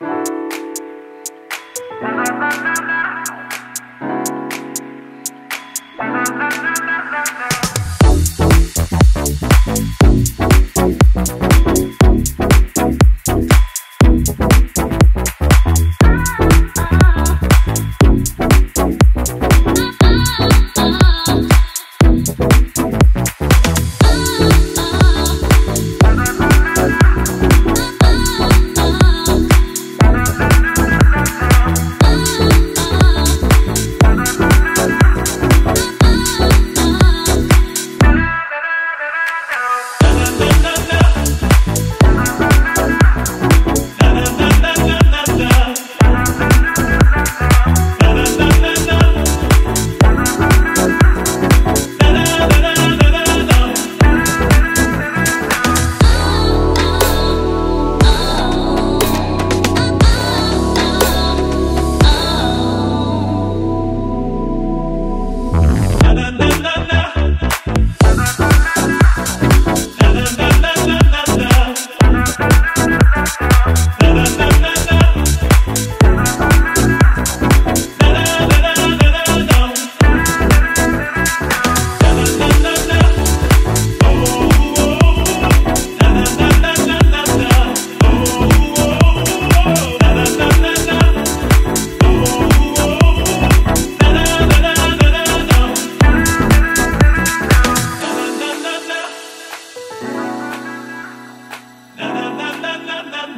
Thank you.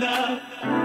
love.